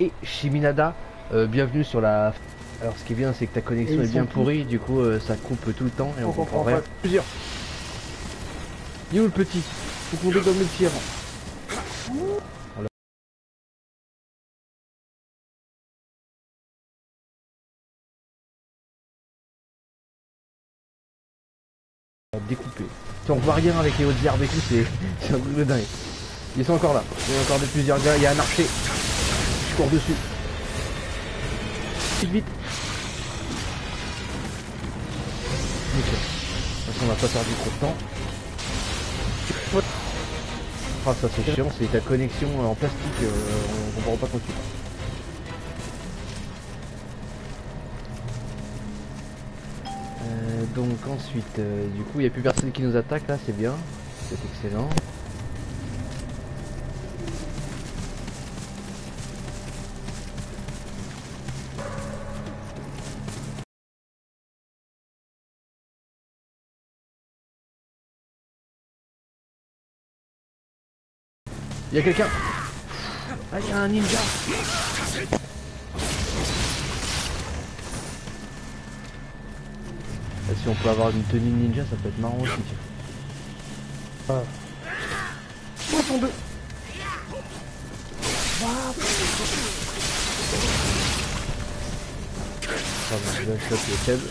et Shiminada. Euh, bienvenue sur la. Alors ce qui est bien c'est que ta connexion est bien pourrie, du coup euh, ça coupe tout le temps et on, On comprend rien. Plusieurs. Il est où le petit Faut qu'on le tir. Voilà. On va découper. Si on voit rien avec les hautes herbes et tout, c'est un truc de dingue. Ils sont encore là. Il y a encore des plusieurs gars. Il y a un archer. Cours dessus. Vite, vite. Nickel. Va pas perdu trop de temps. Ah, ça c'est chiant, c'est ta connexion en plastique. euh, on comprend pas quand tu Euh, donc ensuite, euh, du coup, il n'y a plus personne qui nous attaque là, c'est bien, c'est excellent. Il y a quelqu'un Ah, il y a un ninja Ah, Si on peut avoir une tenue ninja, ça peut être marrant aussi. tiens. Ah. Oh, sont deux Ah bon, là, je chope le faible.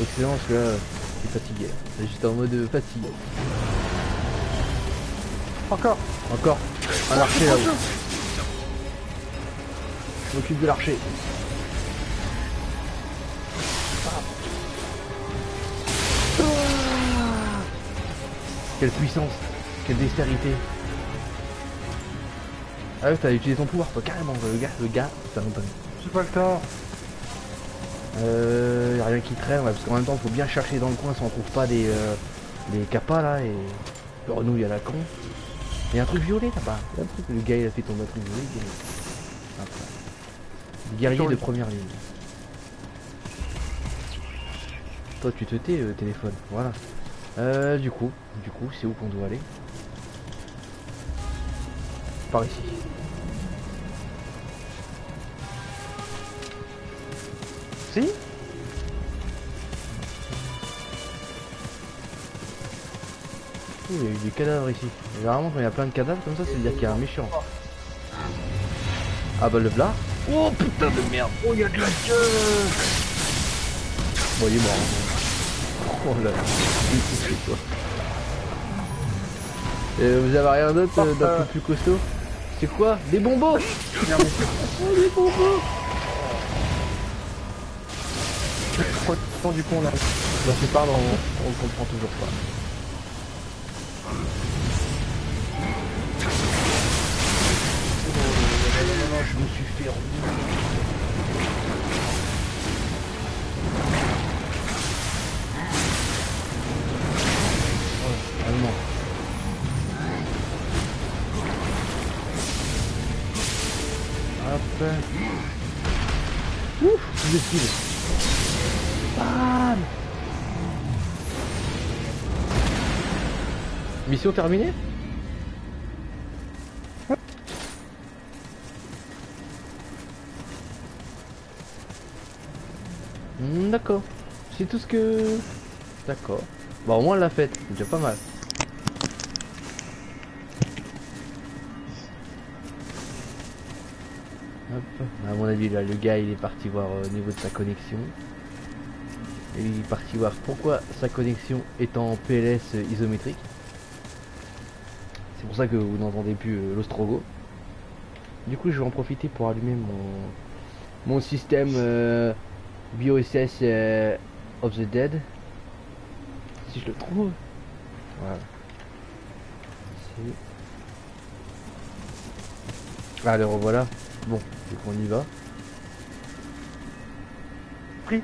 Excellent, parce que là, je suis fatigué. là. J'étais en mode fatigue. Encore Encore un archer là-haut. Je m'occupe de l'archer. Quelle puissance Quelle dextérité Ah ouais, t'as utilisé ton pouvoir, toi, carrément, le gars, le gars, ça nous pas J'ai pas le temps. Euh, y a rien qui traîne, ouais, parce qu'en même temps, faut bien chercher dans le coin si on trouve pas des, euh, des capas là, et le renouille à la con. Il y a un truc violet là-bas, y a un truc, le gars il a fait tomber un truc violet, il est- Après. Guerrier de le- première ligne. Toi tu te tais, euh, téléphone, voilà. Euh, du coup, du coup, c'est où qu'on doit aller? Par ici. Il y a eu des cadavres ici. Généralement, quand il y a plein de cadavres comme ça, c'est dire qu'il y a un méchant. Ah bah le v'là. Oh putain de merde. Oh, il y a de la gueule. Bon, il est mort. hein. Oh là là. Il. Euh, vous avez rien d'autre euh, d'un peu plus costaud? C'est quoi? Des bonbons? Merde. Oh, des bonbons du con là. Dans ce parle, on, on comprend toujours pas. Non, je me suis fait. Ouf, je défile. Bam Mission terminée Hmm, D'accord. C'est tout ce que... D'accord. Bon, au moins elle l'a faite. C'est déjà pas mal. Hop. À mon avis, là, le gars, il est parti voir euh, au niveau de sa connexion. Et il est parti voir pourquoi sa connexion est en PLS isométrique. Ça que vous n'entendez plus euh, l'ostrogo. Du coup, je vais en profiter pour allumer mon, mon système euh, BioSS euh, of the Dead. Si je le trouve. Voilà. Allez. Bon, donc on y va. Pris.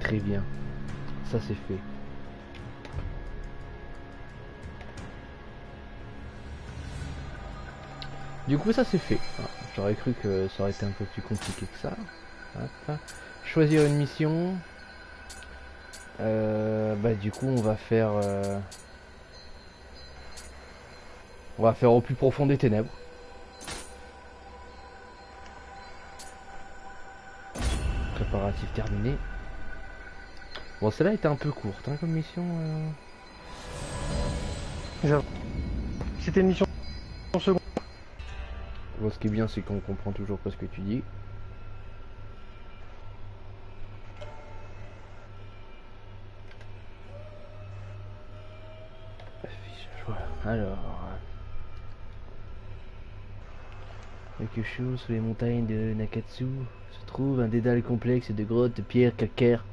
Très bien. Ça c'est fait. Du coup ça c'est fait. Ah, J'aurais cru que ça aurait été un peu plus compliqué que ça. Choisir une mission. Euh, bah du coup on va faire euh, on va faire au plus profond des ténèbres. Préparatif terminé. Bon celle-là était un peu courte hein, comme mission. euh. C'était une mission en second. Bon ce qui est bien c'est qu'on comprend toujours pas ce que tu dis. Affichage, voilà. Alors. Chose sous les montagnes de Nakatsu se trouve un dédale complexe de grottes de pierre calcaire.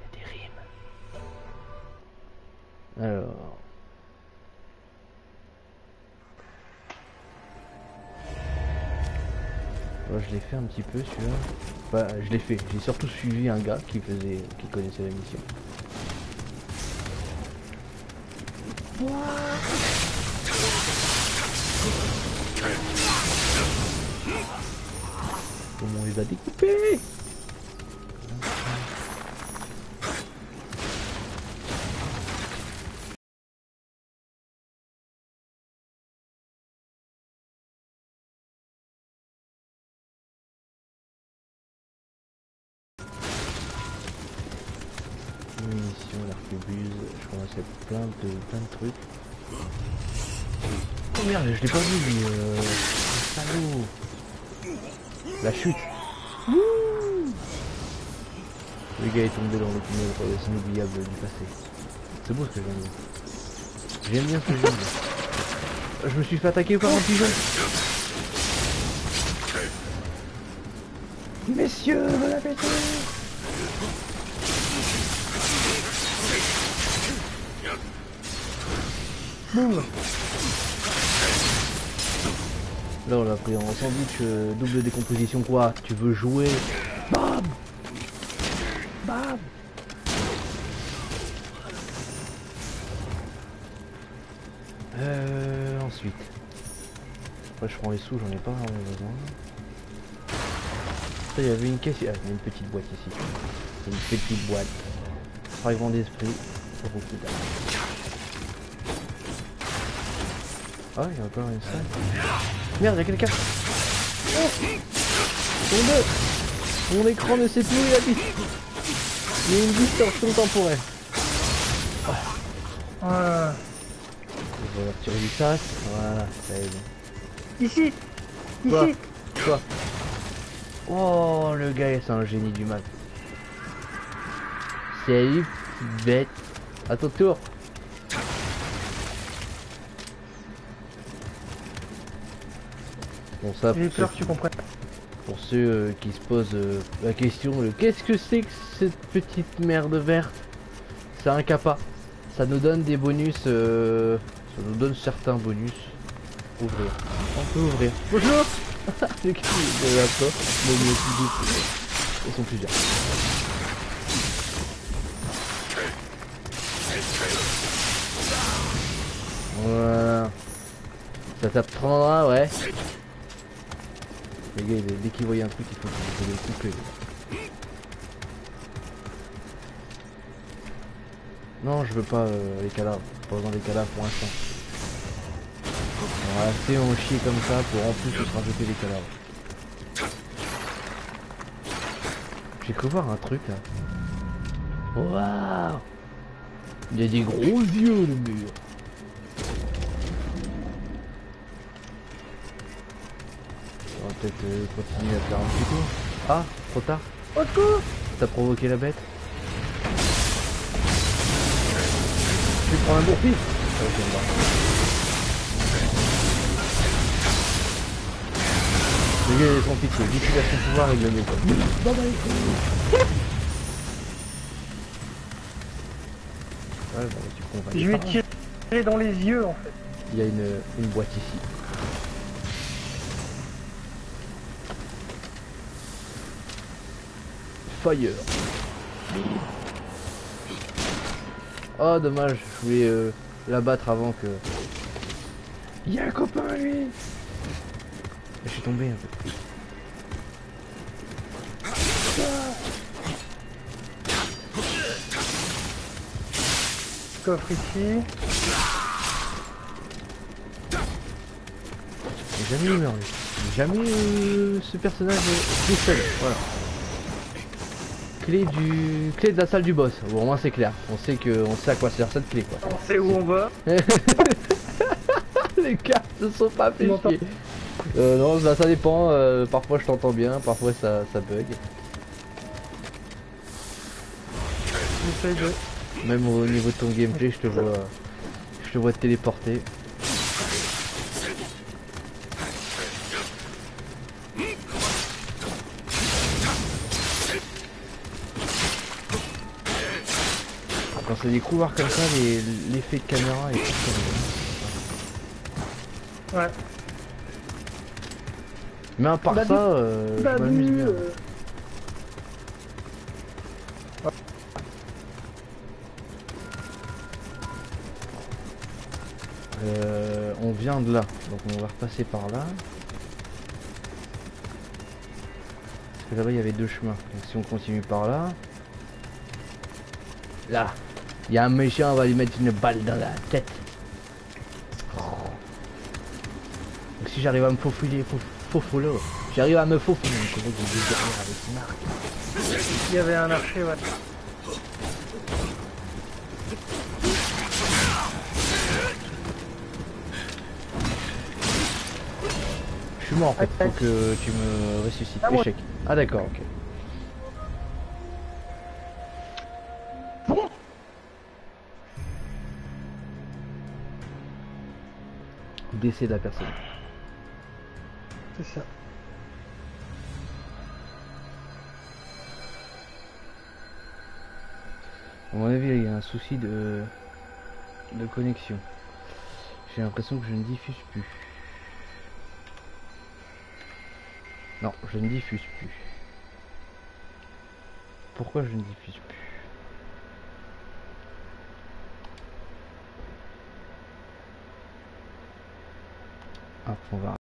Il y a des rimes. Alors. Ouais, je l'ai fait un petit peu celui-là. Enfin, je l'ai fait. J'ai surtout suivi un gars qui faisait, qui connaissait la mission. Comment on les a découpés Munitions, l'arquebuse, je commence à plein de, plein de trucs. Oh merde, je l'ai pas vu lui, euh... La chute. Le gars est tombé dans le tunnel inoubliable du passé. C'est beau ce que de dire. J'aime bien ce que je me suis fait attaquer par un pigeon. Messieurs, bon appétit Boum Là on l'a pris en sandwich double décomposition quoi Tu veux jouer? Bam Bam Euh ensuite. Après je prends les sous, j'en ai pas besoin. Il y avait une caisse. Ah, il y a une petite boîte ici. Une petite boîte. Fragment d'esprit. Pour Ah, il y a encore une salle. Merde, il y a quelqu'un. Oh Mon écran ne sait plus où il habite. Il y a une distorsion temporelle. Euh, Je vais retirer du sac. Voilà, ça aide. Ici Quoi Ici Quoi Oh, le gars, c'est un génie du mal. Salut, petite bête. À ton tour. Bon, ça, J'ai pour peur ceux que tu comprennes. Pour ceux euh, qui se posent euh, la question, qu'est-ce que c'est que cette petite merde verte? C'est un kappa. Ça nous donne des bonus, euh, ça nous donne certains bonus. Ouvrir. On peut ouvrir. Bonjour Le cul de la porte. Bon, il y a plus deux. Ils sont plusieurs. Voilà. Ça t'apprendra, ouais. Les gars, dès qu'ils voient un truc, il faut qu'il faut les couper. Non, je veux pas euh, les cadavres. Pas besoin des cadavres pour l'instant. On va rester en chier comme ça pour en plus se rajouter des cadavres. J'ai cru voir un truc là. Waouh Il y a des gros yeux le mur. On va peut-être euh, continuer à faire un petit tour. Ah, trop tard. Au secours T'as provoqué la bête Tu prends un bourpif Ah, ok, on va. Le gars il est sans pitié, dès qu'il a son pouvoir il le met quoi. Bah, bah, les couilles. Ouais, bah, va Je vais tirer dans les yeux en fait. Il y a une, une boîte ici. Oh dommage, je voulais euh, l'abattre avant que... Il y a un copain lui Je suis tombé un peu. Coffre ici. Jamais il meurt lui. Jamais euh, ce personnage est seul, voilà. Clé du. Clé de la salle du boss. Bon au moins c'est clair. On sait que on sait à quoi sert cette clé quoi. On sait où on va. Les cartes ne sont pas chier. Euh, non, ça, ça dépend. euh, parfois je t'entends bien, parfois ça, ça bug. Même au niveau de ton gameplay, je te vois, je te vois te téléporter. C'est des couloirs comme ça, les- l'effet de caméra est tout Ouais. Mais à part Bah, ça, euh, je Bah, m'amuse nu, bien. euh, Euh, on vient de là, donc on va repasser par là. Parce que là-bas il y avait deux chemins. Donc si on continue par là. Là, il y a un méchant, on va lui mettre une balle dans la tête. Donc si j'arrive à me faufiler, faux, faufoler, j'arrive à me faufiler, mon collègue il est derrière avec une arme. il y avait un archer, ouais. Je suis mort en fait, faut que tu me ressuscites. Ah. Échec. Ah d'accord, ok. Décès de la personne. C'est ça. À mon avis, il y a un souci de, de connexion. J'ai l'impression que je ne diffuse plus. Non, je ne diffuse plus. Pourquoi je ne diffuse plus? Hop, on